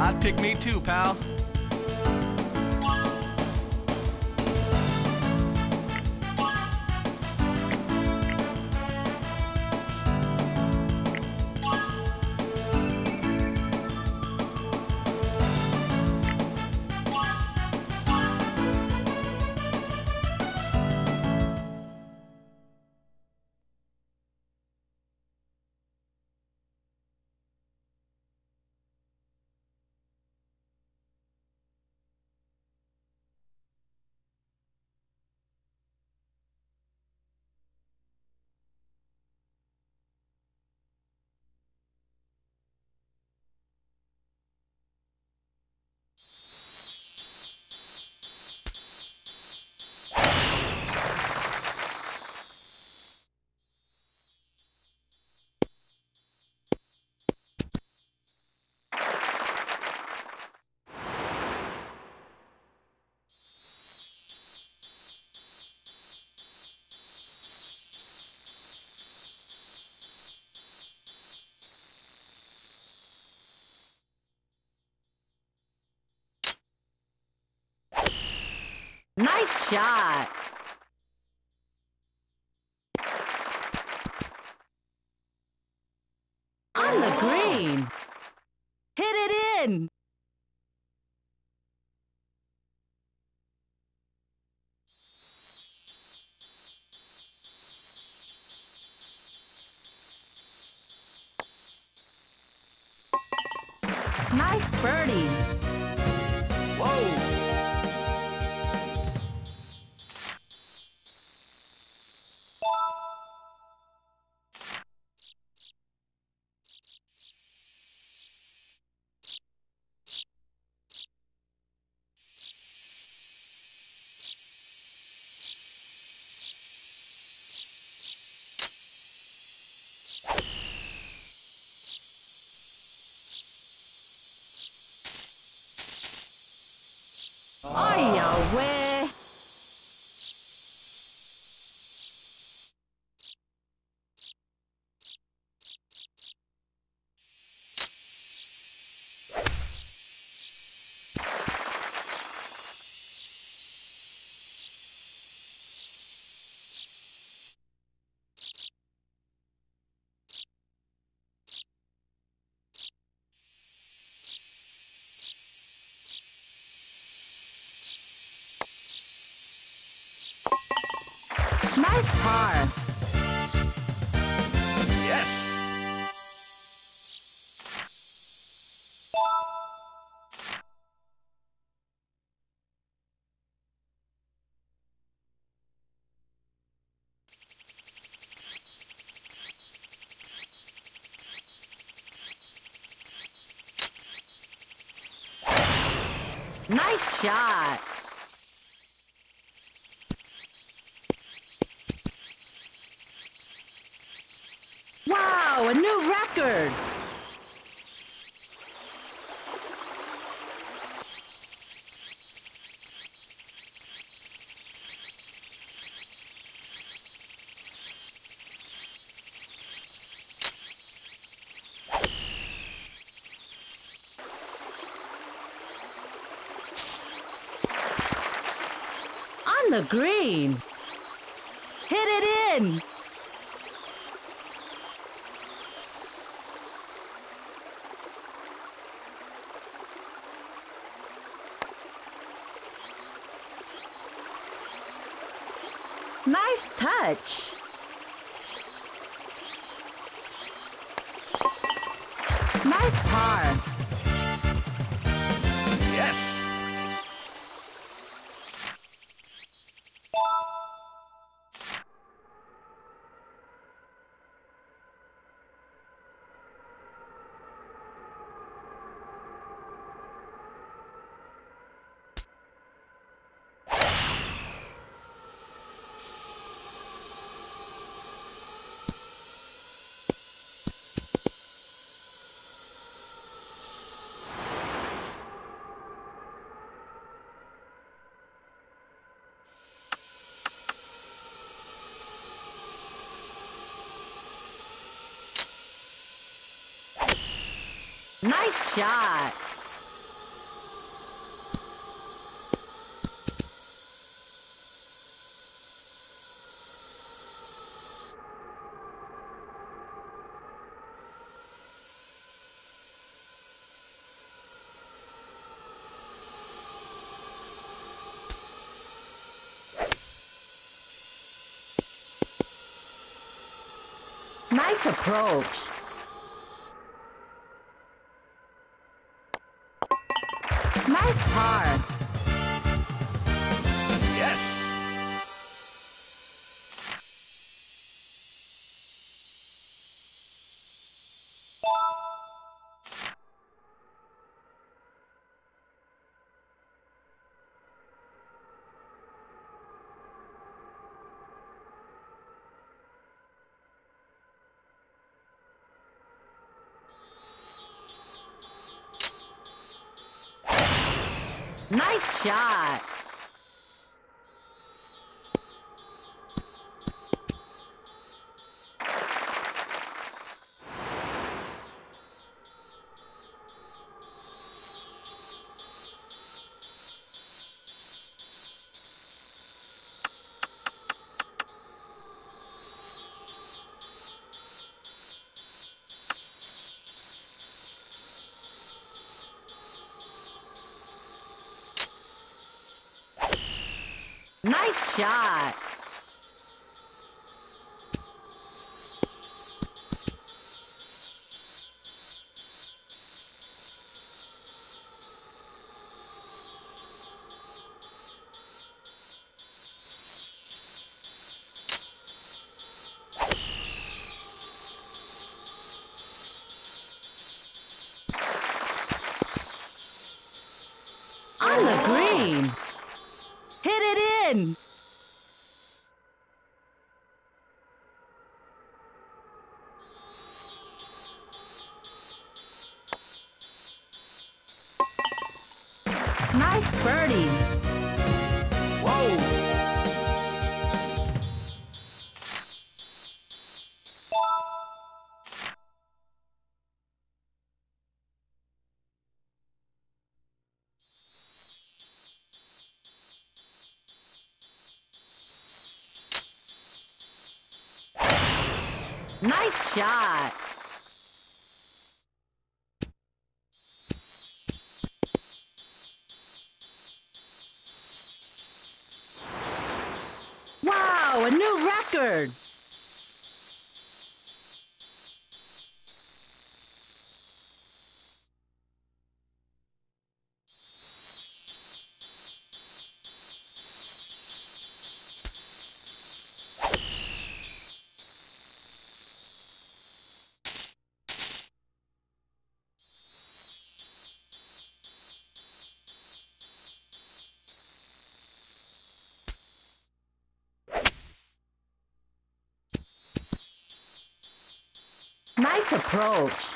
I'd pick me too, pal. Nice shot. On the green. Hit it in. Shot. Wow, a new record. On the green. Hit it in. Nice touch. Nice par. shot. Nice approach. Nice par. Nice shot. Nice shot. Nice shot. Wow, a new record. Nice approach.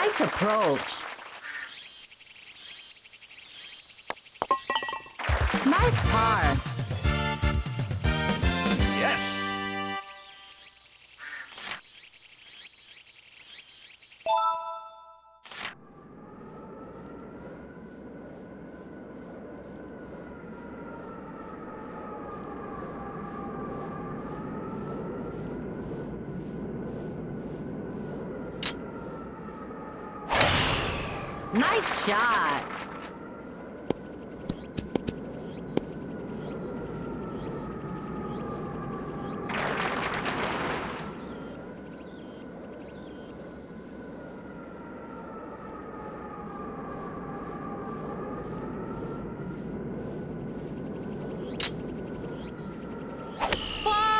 Nice approach. Nice par. Yes. Nice shot. Far.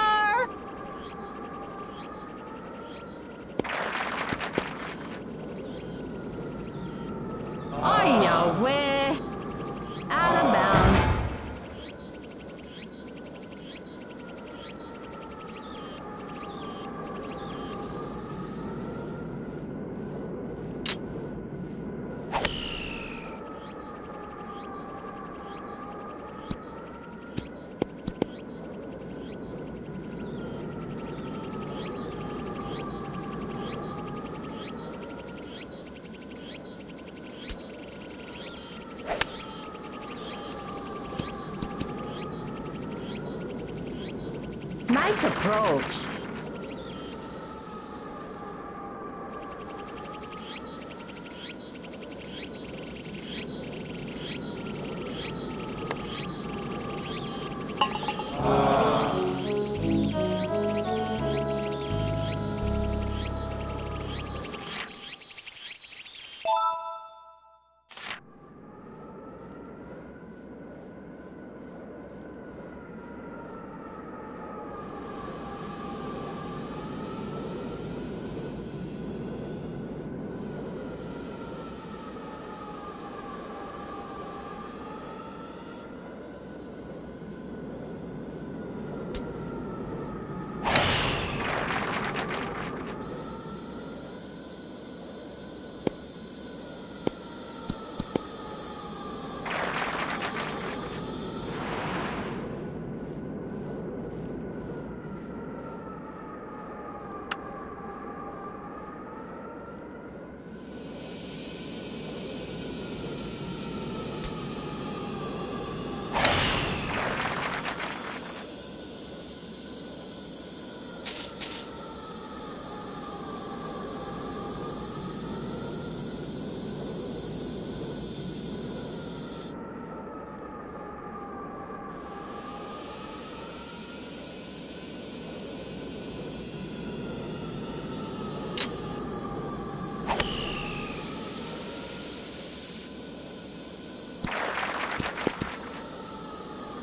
Nice approach.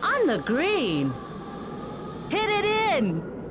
On the green. Hit it in.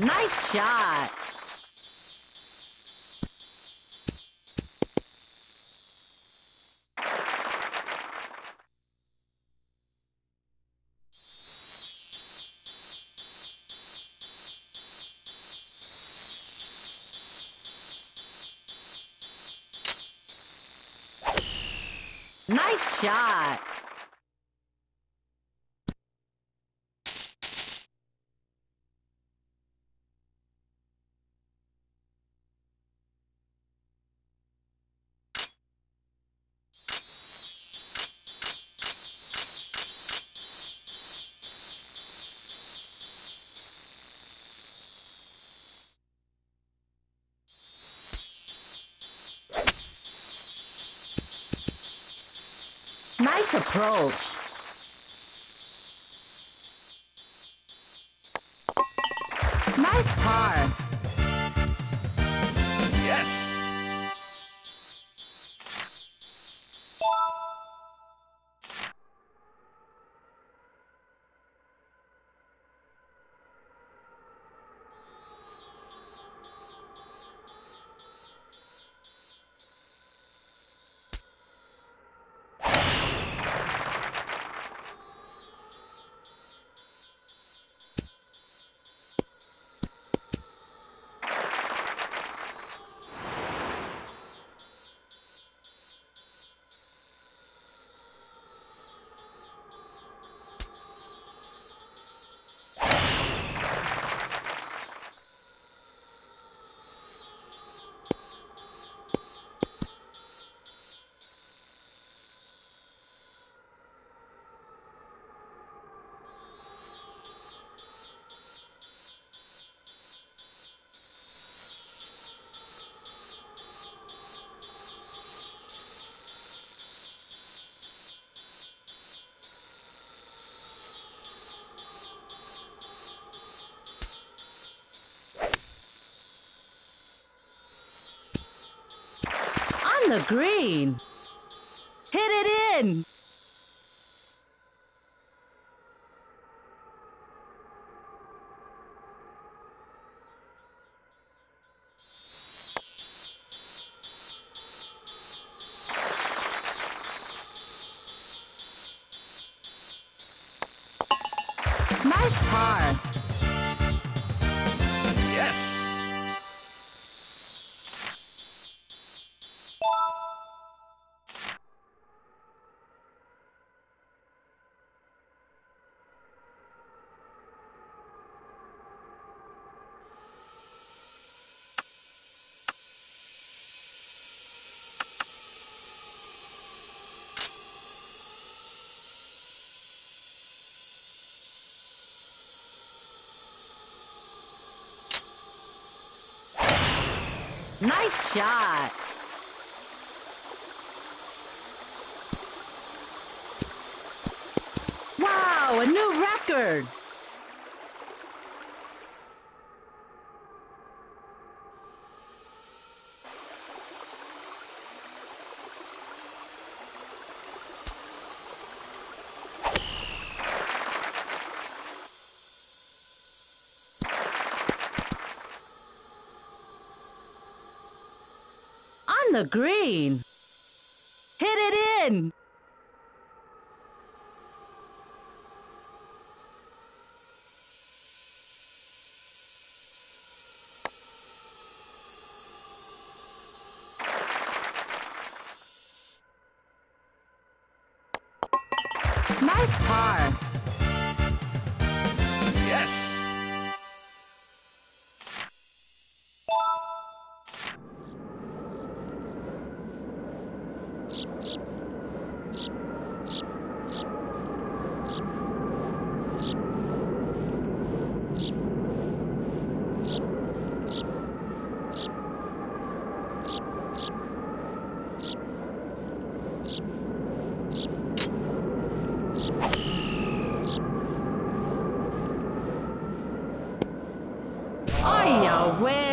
Nice shot. Nice shot. Nice approach. the green. Hit it in. Nice par. Nice shot. Wow, a new record. On the green. Hit it in. Nice par. Ay, we.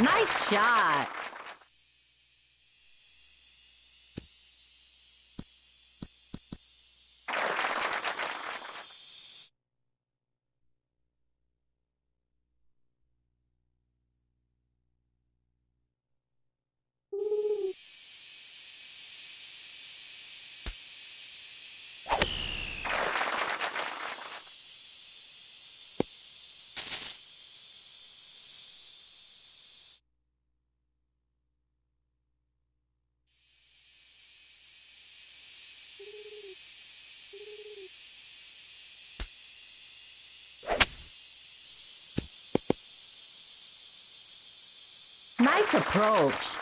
Nice shot. Nice approach.